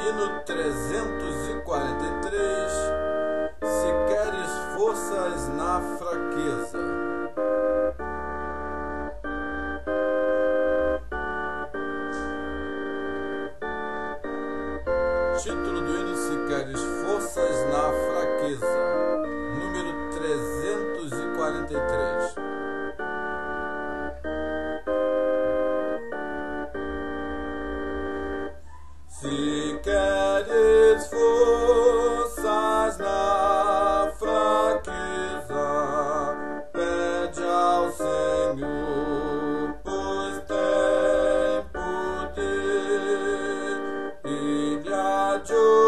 Hino 343 Se queres forças na fraqueza. Título do hino Se queres forças na fraqueza. Número 343. Se quer esforças na fraqueza, pede ao Senhor, por tempo de e lhe.